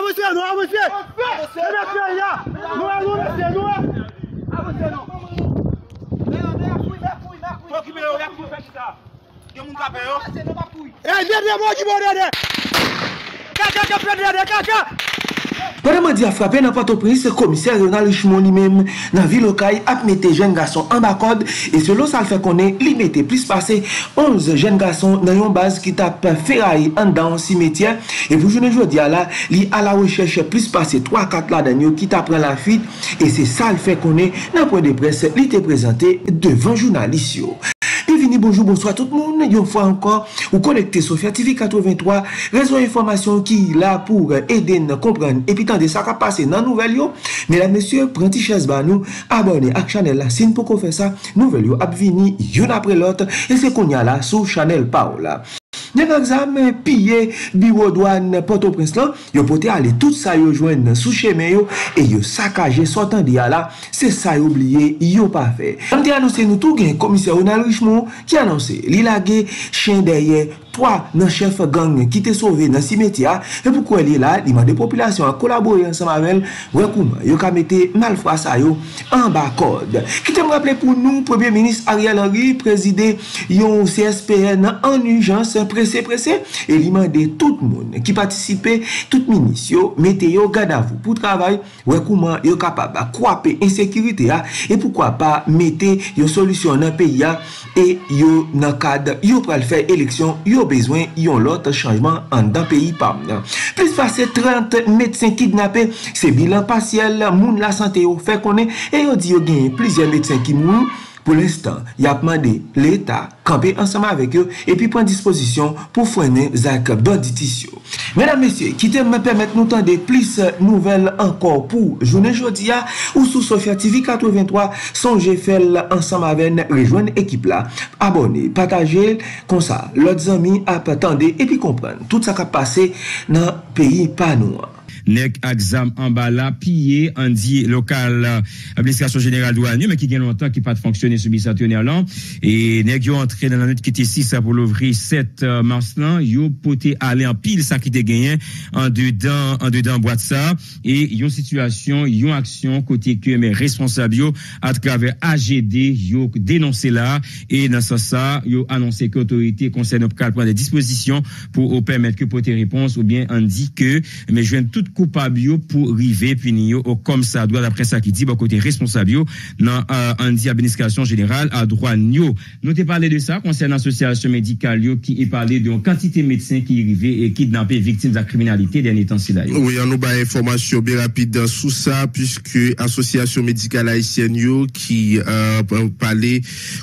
Ayo yesen nom a you successful Dono en superstar Men akou, Len akou Konpon kape ren Wadèman di a frapè nan patopri se komiser yon alishmon li mèm nan vi lokay ap mette jen gason an bakod. E se lo sal fè konè, li mette plis pase 11 jen gason nan yon baz ki tap feray an dan si metye. E voujounen jodi a la, li a la rechèche plis pase 3-4 la dan yo ki tap pran la fit. E se sal fè konè, nan pre de pres, li te prezante devan jounalisyon. bonjou, bonsoit tout moun, yon fwa ankon ou konekte so Fiat TV 83 rezo informasyon ki la pou eden kompren epitan de sa kapase nan nouvel yo, mè la mèsyè pranti chèz ban nou, abone ak chanel la sin pou kon fè sa, nouvel yo ap vini yon apre lot, el se konya la sou chanel pa ou la Nyen an examen piye biwodwan Port-au-Prince lan, yo pote ale tout sa yo jwen sou chemen yo, e yo sakaje sotan diya la, se sa yo bliye, yo pa fe. Tamte anonsen nou tou gen komisyen Ronald Richemont, ki anonsen li lage chen derye. fwa nan chef gang ki te sove nan si meti a, e pou kwen li la, li man de populasyon a kolabori an sa mavel, wè kouman, yo ka meti mal fwa sa yo an ba kod. Ki te mwaple pou nou, Premier Ministre Ariel Henry, prezide yon CSPN an njans, prese prese, e li man de tout moun ki patisipe tout minist yo, meti yo gadafou pou travay, wè kouman, yo kapab a kwape insekirite a, e pou kwa pa, meti yo solusyon nan peyi a, e yo nan kad, yo pral fè eleksyon, yo bezwen yon lot chanjman an dan peyi pam. Plis fase 30 medsen kidnapè, se bilan pasyel moun la sante yo. Fè konè e yon diyo genye plisye medsen ki moun Po l'instant, y ap mande l'Etat kampe ansama avek yo epi pren disposisyon pou fwene zak bandi tisyon. Medan mesye, ki te men permette nou tande plis nouvel ankor pou jounen jodi ya ou sou Sofya TV 83 sonje fel ansama ven rejouen ekip la. Abone, pataje, konsa, lot zami ap tande epi kompren. Tout sa ka pase nan peyi pa nou an. Nèk aksam an bala piye an di lokal administrasyon jeneral do an yon, mè ki gen lontan ki pat fonksyonè soubisa tè yon elan. E Nèk yon antre nan anet ki te si sa pou louvri 7 euh, mars lan, yon pote ale an pil sa ki te genyen an de dan boat sa. E yon situasyon, yon aksyon kote ke mè responsab yo atkave AGD, yon denonse la e nan sa sa, yon anonse ki otorite konsen opkal pwende dispozisyon pou ou permèt ke pote repons ou bien an di ke, mè jwen tout koupa biyo pou rive, pou ni yo, ou kom sa, do la presa ki di, bako te responsa biyo, nan an euh, di abeniskasyon general, a drwa nyo. Nou te pale de sa, konsen asosyasyon medikal yo, ki e pale de yon kantite medsyen ki rive, e kidnapè viktim za kriminalite, den etansi la yo. Oui, an nou ba informasyon bi rapide sou sa, pwiske asosyasyon medikal haisyen yo, ki euh, pale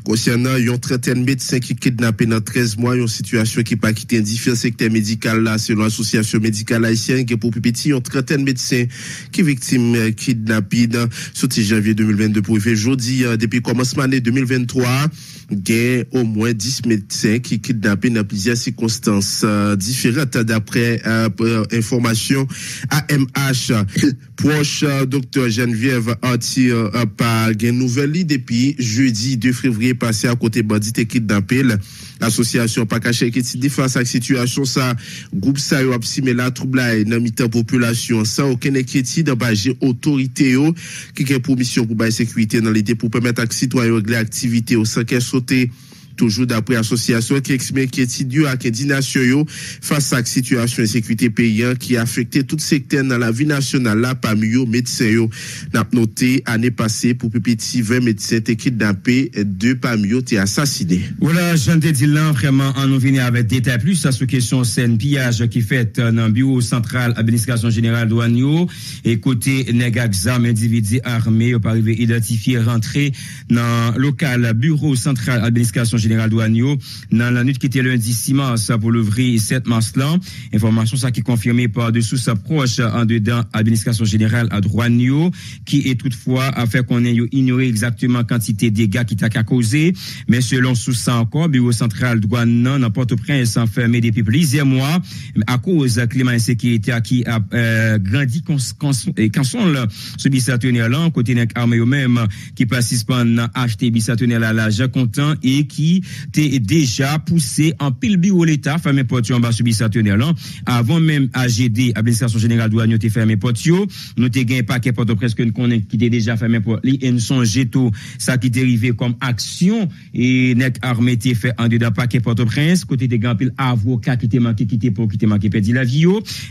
konsen nan yon trenten medsyen ki kidnapè nan trez mwa, yon sitwasyon ki pa kitendifil, sekte medikal la, se yon asosyasyon medikal haisyen, ki pou yon trentaine médecins qui victimes euh, kidnapping. 10 janvier 2022 pour effet jeudi euh, depuis commencement l'année 2023 gain au moins 10 médecins qui kidnappés dans plusieurs circonstances euh, différentes d'après euh, AMH proche euh, docteur Geneviève Antir par une nouvelle lit depuis jeudi 2 février passé à côté bandit et kidnappé l'association pas caché qui face à situation ça groupe ça a mais la trouble dans la population sans aucun inquiétude bagé autorité qui est pour mission pour la sécurité dans l'idée pour permettre à citoyens régler l'activité au 5 The. Toujours d'après l'association qui exprime inquiétude et indignation face à la situation sécurité paysan qui a affecté tout secteur dans la vie nationale, là, parmi eux, médecins. Yo. N'a noté année passée pour plus petit 20 médecins étaient kidnappés, deux parmi eux été assassinés. Voilà, je ne dis là, vraiment, on nous venir avec détail plus à ce question scène pillage qui fait euh, dans le bureau central administration générale douane et côté négagzam individu armé, pas arrivé identifié, rentré dans local bureau central administration générale général Douanio dans la nuit qui était lundi 6 mars pour l'ouvrir 7 mars là. Information ça qui est confirmée par dessous sa proche en dedans administration générale à Douanio qui est toutefois à faire qu'on ait ignoré exactement quantité de dégâts qui t'a causé. Mais selon sous ça encore, bureau central douane n'a pas au prince enfermé depuis plusieurs mois à cause du climat insécurité qui a euh, grandi et quand sont là, ce tenir là, côté armé eux-mêmes qui participent à acheter bicentenaires-là, à l'argent comptant et qui t'es déjà poussé en pile bureau l'État, fermé porte en bas subissateur avant même AGD, administration générale douane, nous te fermé porte nous t'es gagné paquet porte presque une connaît qui t'es déjà fermé porte et nous sommes tout ça qui arrivé comme action, et nek armé t'es fait en dedans paquet porte prince, côté des grands pile avocat qui t'es manqué, qui t'es pour, qui t'es manqué, perdit la vie,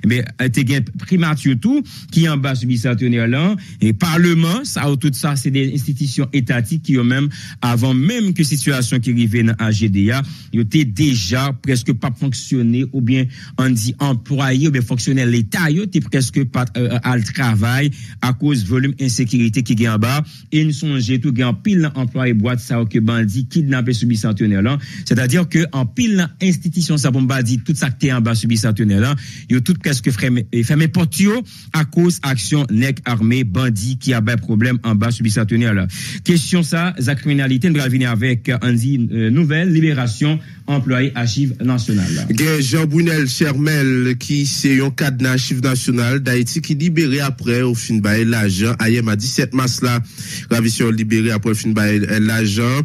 mais euh, t'es gagné primature tout, qui en bas subissateur là et parlement, ça autour tout ça, c'est des institutions étatiques qui ont même, avant même que situation qui arrive arrivés dans AGDA, il était déjà presque pas fonctionné ou bien on dit employé ou bien fonctionnaire l'État, il était presque pas euh, euh travail à cause volume insécurité qui est en bas. Et nous songe tout en pile employé boîte ça que bandit kidnappé subi centenaire là. C'est-à-dire que en pile institution ça bomba dit tout ça qui en bas subi centenaire là, il tout presque fermé fermé portio à cause action nec armé bandit qui a ben problème en bas subi centenaire là. Question ça, la criminalité nous venir avec Andy euh, euh, nouvelle libération employé Archives nationales. Jean-Brunel Chermel, qui c'est un cadre Archives nationales d'Haïti, qui libéré après au fin l'agent, à 17 mars là, ravisseur libéré après au fin l'agent.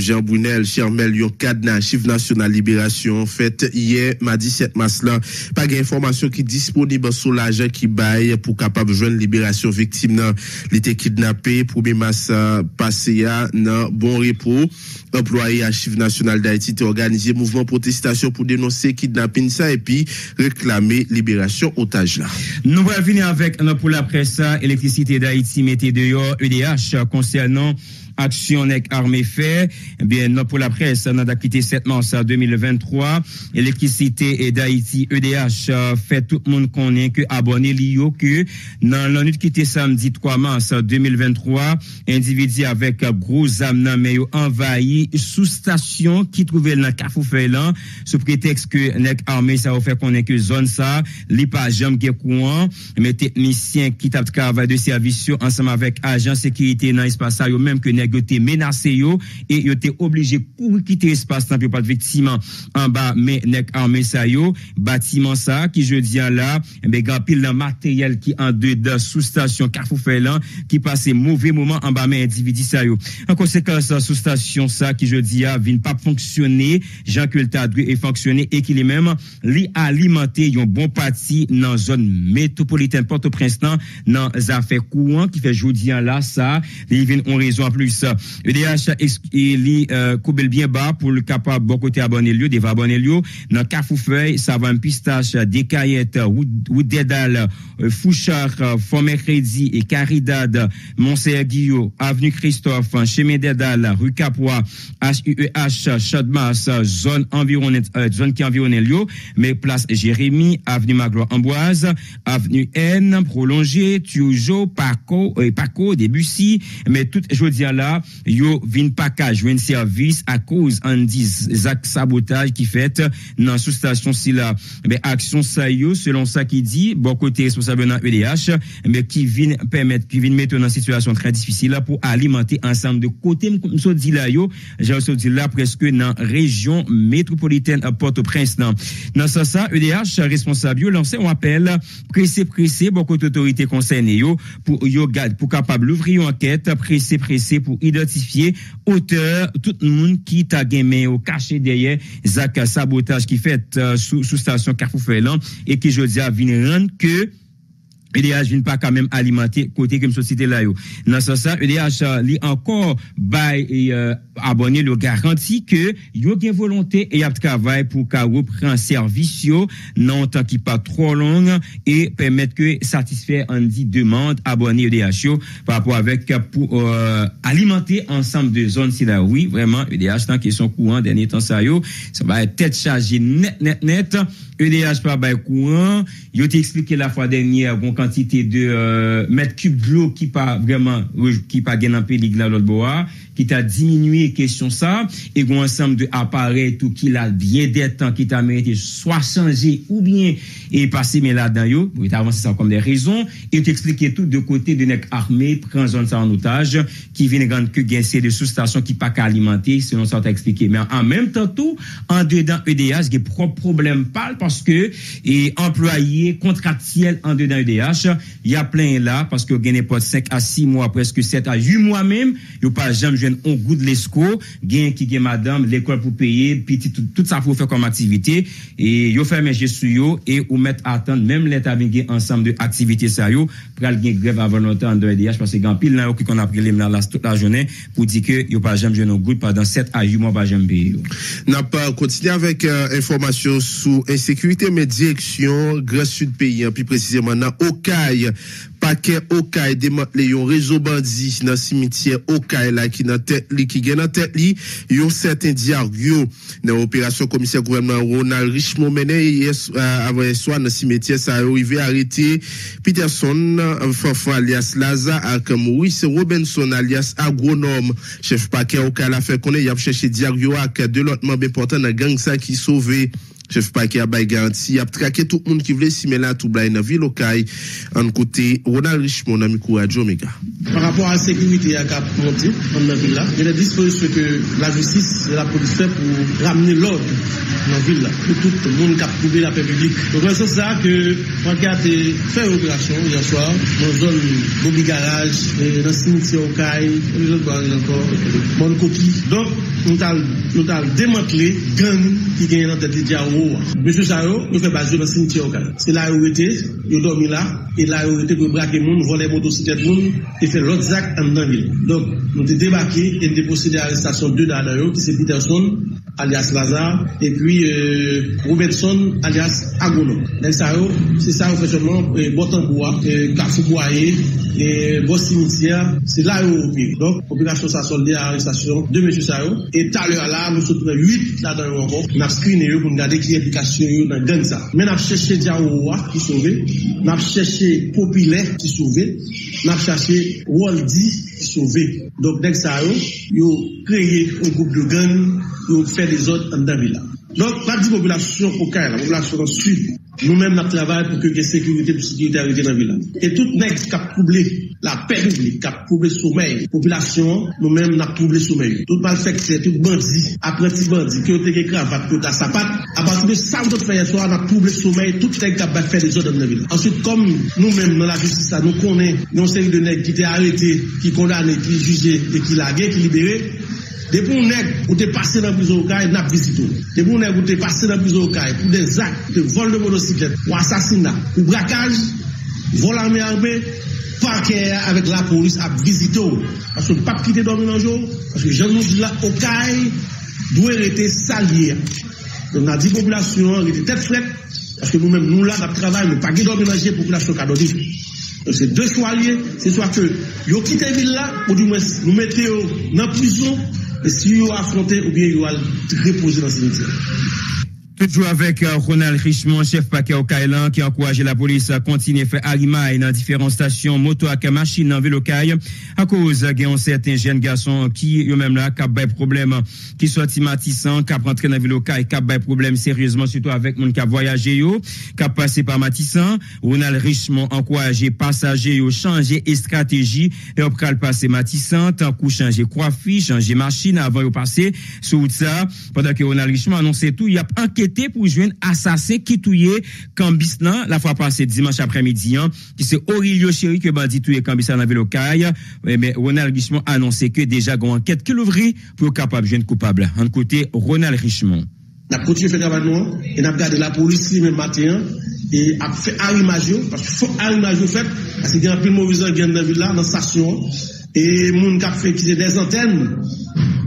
Jean Brunel, Charmel, yon cadre Chiffre National Libération, fait hier, ma 7 mars là, pas d'informations qui disponible sur l'agent qui baille pour capable joindre libération victime nan, était kidnappé, premier mars euh, passé à, nan, bon repos. Employé à Chiffre National d'Haïti, organisé mouvement protestation pour dénoncer kidnapping ça et puis réclamer libération otage là. Nous revenons avec, pour la presse, électricité d'Haïti, mettez dehors, EDH, concernant aksyon nek armé fè. Ebyen, nan pou la pres, nan dakite setman sa 2023, lèkisite e da iti EDH fè tout moun konen ke abonè li yo ke nan lèkite samdi 3 man sa 2023, individi avèk grou zam nan meyo envayi sou stasyon ki trouvel nan kafou fè lan sou preteks ke nek armé sa wò fè konen ke zon sa, li pa jom ge kouan, mète misyen kitap kava de servisyon ansam avèk ajan sekiyite nan espasay yo mèm ke nek nèg yo et yo te obligé pour quitter espace tant pas victime en bas mais en armé ça yo bâtiment ça qui je dis là mais eh ben, grand pile de matériel qui en dedans sous station Carrefour Ferland qui passait mauvais moment en bas mais individu ça yo en conséquence sous station ça qui je dis a pas fonctionner Jean Culta est fonctionné et qui est même li alimenté yon bon parti dans zone métropolitaine Port-au-Prince dans affaires courant qui fait jodi là ça il vient en raison plus EDH il euh, bien bas pour le capable bon côté abonné lieu, euh, des abonné dans Cafoufeuille, Savan Pistache, Décaillette, Woodedal, euh, Fouchard, former et Caridad, Monseigneur Guillot, Avenue Christophe, Chemin Dédal, Rue Capois, HUEH, Chaudmas, zone environnée, zone qui environne mais place Jérémy, Avenue Magloire Amboise, Avenue N, prolongée, Tujo, Paco, et Paco, Debussy, mais tout jeudi là, yo vin pakaj, vin servis a kouz an diz sabotaj ki fet nan sou stasyon si la. Aksyon sa yo selon sa ki di, bon kote responsable nan EDH, ki vin mette nan situasyon trai disfisil pou alimante ansan de kote msou di la yo, jan msou di la preske nan rejyon metropolitene Port-au-Prince nan. Nan sa sa EDH responsable yo lanse un apel prese prese bon kote otorite konseyne yo pou yo gade pou kapab louvri yo anket prese prese pou identifiye auteur tout moun ki ta gen men yo kache deye zak sabotaj ki fet euh, sou stasyon Karpouf Elan e ki jodi avineran ke EDH vin pa kamem alimante kote kem sosite la yo. Nan sa sa, EDH li ankon bay eh, abonye lo garanti ke yo gen volonte e apt kavay pou ka wopren servis yo nan tan ki pa tro long e pemet ke satisfè an di demande abonye EDH yo pa pou eh, alimante ansambe de zon si la. Oui, vreman EDH tanke son kouan denye tan sa yo sa bay tet chaje net net net EDH pa bay kouan yo te eksplike la fwa denye avonk entite de met kublo ki pa genanpe li glalolboa, ki ta diminuye kèsyon sa e goun ansem de apare tout ki la vye detan ki ta merite soa chanje ou bie e pase men la dan yo, ou et avan se san kon de rezon e te eksplike tout de kote de nek arme, pren zon sa an otage ki vye ne gande ke gen se de sou stasyon ki pa ka alimenti, se non sa ta eksplike. Men an menm tentou, an dedan EDH ge pro problem pal, paske e employe kontra tsyel an dedan EDH, ya plen la paske gen ne pot 5 a 6 mwa, preske 7 a 8 mwa menm, yo pa jam joun gen on goud lesko, gen ki gen madame l'ekol pou peye, pi ti tout sa pou fè kom aktivite, e yo fè menje sou yo, e ou met atan menm l'etamin gen ansam de aktivite sa yo, pral gen greve avon notan an do EDIH, panse gen pil nan yo ki kon aprele la jone, pou di ke yo pa jem jen on goud padan 7 a 8 moun pa jem beyo. Napa, kontine avèk euh, informasyon sou ensekwite men diyeksyon, gres sud peye, pi prezise man nan Okay, paquet Okaï démantelé un réseau bandit dans le cimetière Okaï là qui dans tête li qui gagne dans tête li yon certain diario dans opération commissaire gouvernement Ronald Richmond mené hier euh, avant soir dans cimetière ça arrivé arrêté Peterson euh, alias Laza ak Maurice Robinson alias agronome chef paquet Okaï a fait connaître y a cherché diario Deux autres membres importants importants dans gang ça qui sauvé Chef Paki a Il y a traqué tout le monde qui voulait s'y mêler à tout dans la ville Okaï, en côté Ronald Richmond, ami Radio Omega. Par rapport à la sécurité à Cap Monté, dans la ville là, il y a des dispositions que la justice et la police fait pour ramener l'ordre dans la ville là, pour tout le monde qui a trouvé la paix publique. Donc, c'est ça que Paki a fait une opération hier soir, dans la zone Bobby Garage, dans le cimetière Okaï, dans le encore, dans coquille. Donc, nous avons démantelé gang qui gagne dans la tête de Monsenor Jaro, nou fe bazoube sin tiyokan. Se la yo wete, yo dormi la, e la yo wete pou brake moun, volemou tou sitet moun, e fe rotsak an danil. Don, nou te debaki, e te poside a restasyon 2 da Adaryo, ki se pite son. alias Lazard, et puis euh, Robertson alias Agonok. Dèk sa yo, se sa yo fè chèman, euh, botan pou wak, euh, kafou pou aye, bot simitia, se la yo ou pire. Dok, popilasyon sa solde a aristasyon de M. Sa yo, et talè ala, nou sotoune 8 la dan yo wak, nap skrine yo pou mga dekli etikasyon yo nan gen sa. Men ap chèche diya ou wak ki souve, nap chèche Popilè ki souve, nap chèche Woldi ki souve. Dok, dèk sa yo, yo kreye un koup de gen, yo fè, an dan vila. Non, lak di populasyon pou kare la, populasyon an syl, nou men lak travay pou keke sekurite pou sekurite an dan vila. Et tout nek kap kouble, la pe blik kap kouble soumey, populasyon nou men lak kouble soumey. Tout balsekse, tout bandi, apres ti bandi, kyo teke krafat, kyo ta sapat, apres ti de sa mdote fayaswa, lak kouble soumey, tout nek kap ba fèl de jod an dan vila. Ansyout, kom nou men nan la justisa, nou konen yon seri de nek ki te arete, ki kondane, ki juje, ki lagè, ki libere, Dè pou nèk ou te pase nan blizou okay, nap vizite ou. Dè pou nèk ou te pase nan blizou okay, pou den zak, te vol de motosiklet, ou asasina, ou brakaj, vol arme arme, pa kè ya avèk la polis ap vizite ou. Asou pa pkite domine anjou, asou jan nou zila okay, dwe rete salye. Nan di populasyon rete tet fred, asou nou mèm nou la nap travay, nou pa gè domine anjou pou kè la chokadodi. Asou de chwalye, se swa kè yo kite vil la, ou nou mette nan blizou, E si yo a fante, ou bien yo a depoji la sinitsa. joue avec euh, Ronald Richmond, chef paquet au Kailan, qui a encouragé la police à continuer à faire Arimaï dans différentes stations, moto à machine dans ville À cause, il euh, y a certains jeunes garçons qui, eux-mêmes là, qui ont des problèmes, qui sont matissants, qui rentrent dans ville Caille, qui ont des problèmes sérieusement, surtout avec les qui ont voyagé, qui ont passé par Matissant Ronald Richmond encouragé passagers à changer stratégie et après le passer Matissan, tant qu'on changer coiffure, changer machine avant de passer sur ça. Pendant que Ronald Richmond annonçait tout, il y a enquêté pour pour un assassin qui tué Cambis la fois passée dimanche après-midi, hein, qui c'est Aurelio Chéri que bandit tué Cambis dans la ville Mais eh ben, Ronald Richemont a annoncé que déjà une enquête qui l'ouvrit pour capable un coupable. En côté, Ronald Richemont. On a continué à faire travail et on a gardé la police le même matin hein, et a fait arrimage hein, parce qu'il faut arrimage fait parce qu'il y a un peu de mauvais gens dans la ville là, dans la station et les gens qui ont des antennes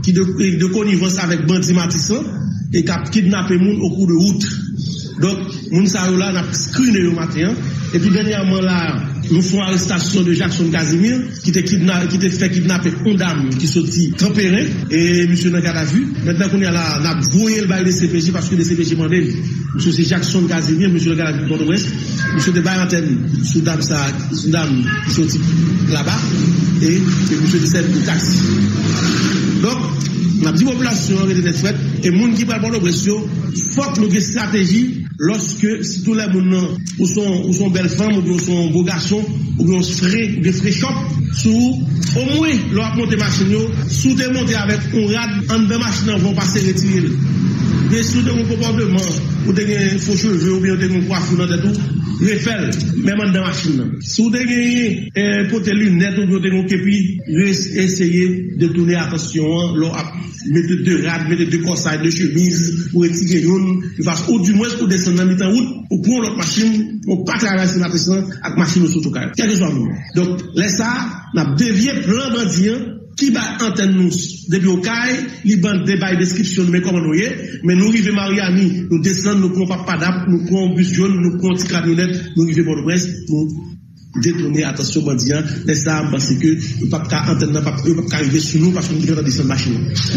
qui de, de connivence avec Bandi Matissot E kap kidnap e moun okou de outre Donk, moun sa ou la nap skrine yo maten E pi denye a man la Mou fwa restasyon de Jackson Kazimir Ki te fwe kidnap e kondam Ki soti Kampere E Monsenor Kadavu Mwenak moun ya la nap voye l baye de CPJ Monsenor Jackson Kazimir Monsenor Kadavu Monsenor De Barenten Monsenor Damsak Monsenor Damsak Monsenor Damsak Monsenor Damsak La di poplasyon rete de fwet, e moun ki pral bon do presyo, fok lo ge strategi, loske si tou la moun nan ou son bel fam, ou son bo gason, ou glons fre, ou glons fre chok, sou ou moui lo ak moun de machin yo, sou de moun de avet, ou rad, an de be machin an von pase retiril. Gen sou den kon popor de man, ou den gen fò cheve ou gen kon kwa foun nan detou, refèl menman den masin nan. Sou den gen pote lunet ou gen kon kepi, re eseye de tounen atasyon, lò ap mette de rad, mette de kosay, de chemise, ou etik gen yon, vase ou di mwes kou desan nan mitan wout, ou poun lòt masin, ou pat la reysi nan tesan ak masin nou sotokay. Kèke zwa moun. Don lè sa, nan devye plan bandiyan, Ki ba anten nou debi okay, li ban debay deskripsyon nou me koma nou ye, men nou rive Mariani, nou desen nou kon pa padap, nou kon bus joun, nou kon tikanilet, nou rive Bonobres. détourner attention mendiant hein, les ça parce que ne pas entendre pas arriver sur nous parce que nous dans cette machine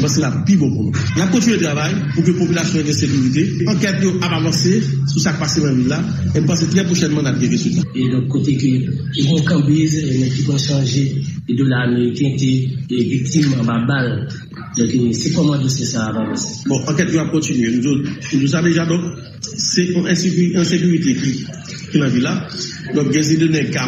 C'est la pire pour nous la continuer le travail pour que la population ait sécurité enquête a avancé sur ça passé dans là et pense très prochainement dans des résultats et donc, côté que ils Cambise et qui ont changé et de américains qui est victime en balle donc c'est comment dossier ça avance bon enquête va continuer nous nous savons déjà donc c'est une insécurité qui l'a dans là donc il y a des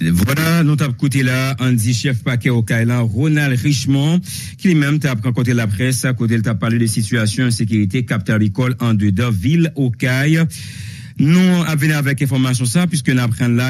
Voilà, nous avons écouté là, Andy, chef paquet au Caïlan, Ronald Richmond, qui lui-même t'a rencontré la presse, à côté, il parlé de situation sécurité capteur d'école en dedans, ville au Caille. Nous avons avec information ça, puisque nous apprenons là,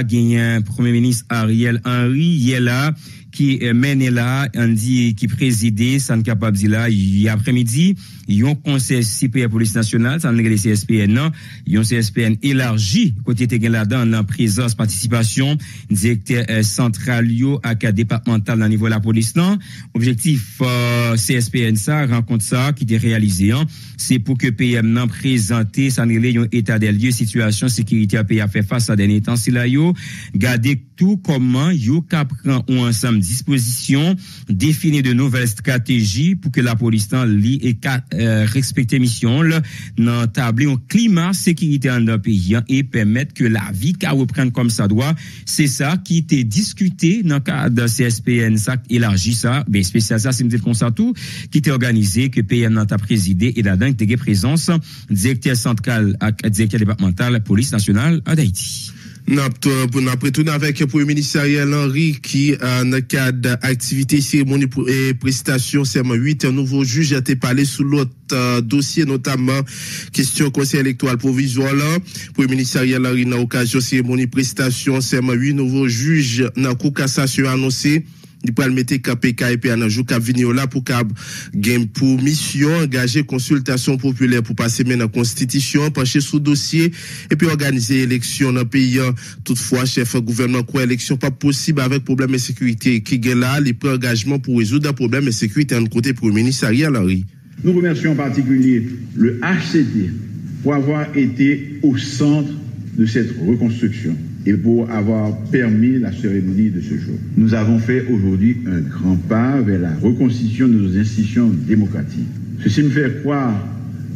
un Premier ministre Ariel Henry, il est là, qui mène là, Andy, qui préside, capable là, après-midi. yon konses si P.A. Polis Nationale sa nan gade CSPN nan, yon CSPN elarji kote te gen la dan nan prezans, participasyon dikte sentral eh, yo ak depatmental nan nivou la polis nan objektif eh, CSPN sa ran kont sa ki te realize se pou ke P.A. nan prezante sa nan gade yon etade liye, situasyon sekiriti a P.A. fe fasa den etansi la yo gade tout koman yo kapran ou ansam disposisyon defini de nouvel strategi pou ke la polis nan li e kat Euh, respecter mission, d'établir un climat sécurité dans le pays hein, et permettre que la vie qu'à reprenne comme ça doit. C'est ça qui était discuté dans le cadre de CSPN, ça élargit ça, mais ben, spécial ça, c'est comme ça tout, qui était organisé, que PM n'a pas présidé et là-dedans, il était présence directeur central, euh, directeur départemental, police nationale euh, d'Haïti. Bon apretoun avèk pou yon minister Yelanri ki an akad aktivite, seremoni, e prestasyon, seman 8. Yon nouvo juj jate pale sou lot euh, dosye, notamen, kestyon konsey elektwal pou vizyon lan. Pou yon minister Yelanri nan okasyon, seremoni, prestasyon, seman 8. Nouvo juj nan kouk asasyon anonsè. Il peut mettre KPK et puis un jour Vignola pour pour Game pour mission engager consultation populaire pour passer maintenant constitution, pencher sous dossier et puis organiser élection dans le pays. Toutefois, chef gouvernement quoi élection pas possible avec problème de sécurité qui est là, il prend engagement pour résoudre le problème de sécurité en côté pour le ministre Ariel Henry. Nous remercions en particulier le HCD pour avoir été au centre de cette reconstruction et pour avoir permis la cérémonie de ce jour. Nous avons fait aujourd'hui un grand pas vers la reconstitution de nos institutions démocratiques. Ceci me fait croire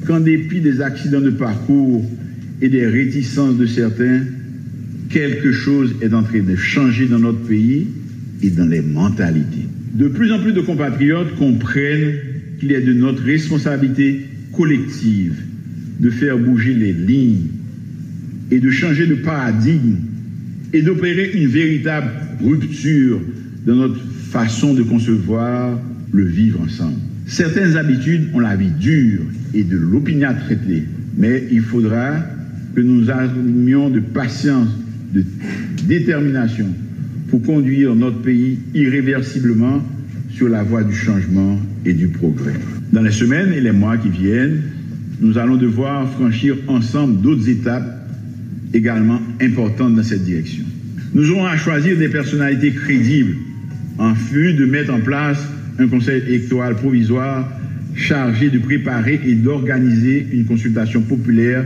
qu'en dépit des accidents de parcours et des réticences de certains, quelque chose est en train de changer dans notre pays et dans les mentalités. De plus en plus de compatriotes comprennent qu'il est de notre responsabilité collective de faire bouger les lignes et de changer de paradigme et d'opérer une véritable rupture dans notre façon de concevoir le vivre ensemble. Certaines habitudes ont la vie dure et de traitée, mais il faudra que nous armions de patience, de détermination pour conduire notre pays irréversiblement sur la voie du changement et du progrès. Dans les semaines et les mois qui viennent, nous allons devoir franchir ensemble d'autres étapes également importante dans cette direction. Nous aurons à choisir des personnalités crédibles en vue de mettre en place un conseil électoral provisoire chargé de préparer et d'organiser une consultation populaire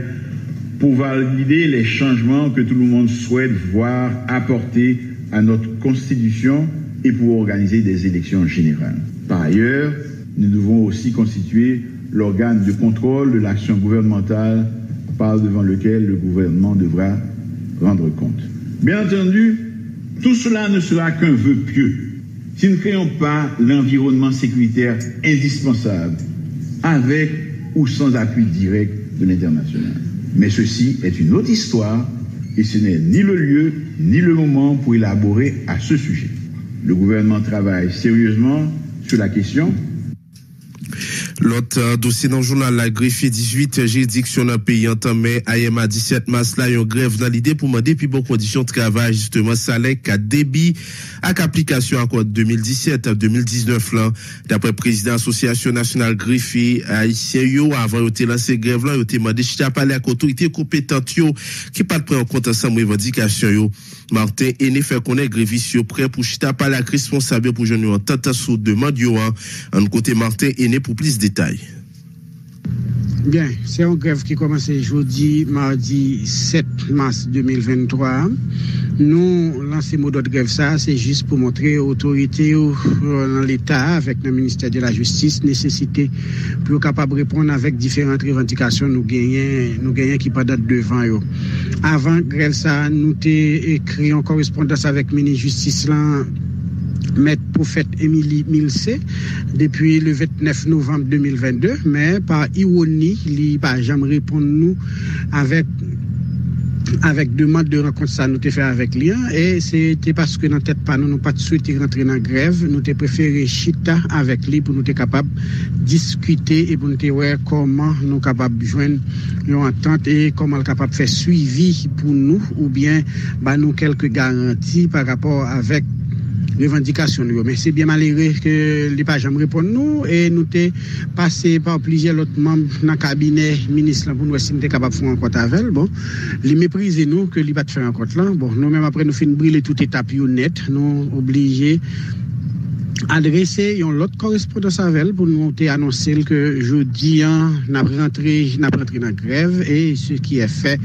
pour valider les changements que tout le monde souhaite voir apportés à notre Constitution et pour organiser des élections générales. Par ailleurs, nous devons aussi constituer l'organe de contrôle de l'action gouvernementale par devant lequel le gouvernement devra rendre compte. Bien entendu, tout cela ne sera qu'un vœu pieux si nous ne créons pas l'environnement sécuritaire indispensable avec ou sans appui direct de l'international. Mais ceci est une autre histoire et ce n'est ni le lieu ni le moment pour élaborer à ce sujet. Le gouvernement travaille sérieusement sur la question L'autre euh, dossier dans le journal La Greffe 18 euh, juridiction dans pays en temps entamé IMA 17 mars là une grève dans l'idée pour demander plus bonnes conditions de travail justement salaire qu'à débit à application accord 2017 2019 là d'après président association nationale greffe haïtien yo avant eu lancé grève là Il a demandé je à parler avec l'autorité compétente qui pas prendre en compte ensemble revendication yo Martin Ene fè konè grevi syo prè pou chita pa la krisponsabè pou jan nou an tatasou de mandi ou an an kote Martin Ene pou plis detay. Bien, c'est une grève qui commence jeudi, mardi 7 mars 2023. Nous lançons mot grève ça, c'est juste pour montrer aux autorités euh, dans l'État, avec le ministère de la Justice, nécessité pour capable répondre avec différentes revendications nous gagnons, nous gagnons qui pas date devant eux. Avant grève ça, nous avons écrit en correspondance avec le ministre de la Justice là, met profet Emilie Milce depi le 29 novembre 2022, men pa Iwoni li pa jam reponde nou avek avek deman de rakon sa nou te fe avek li an, e se te paske nan tet pa nou nou pa te sou ete rentre nan greve nou te prefere chita avek li pou nou te kapab diskute e pou nou te wek koman nou kapab joen yon entente e koman l kapab fe suivi pou nou ou bien ban nou kelke garanti pa rapor avek revendications. Mais c'est bien malheureux que les pages répond nous et nous sommes passé par plusieurs autres membres dans cabinet ministre pour nous si nous capable de faire un compte avec Bon, les mépriser nous que pas fait un compte là. Bon, nous même après nous finissons briller toute étape honnête, nous obligés adresser une autre correspondance avec pour nous annoncer que jeudi, hein, nous avons rentré, rentré dans la grève et ce qui est fait.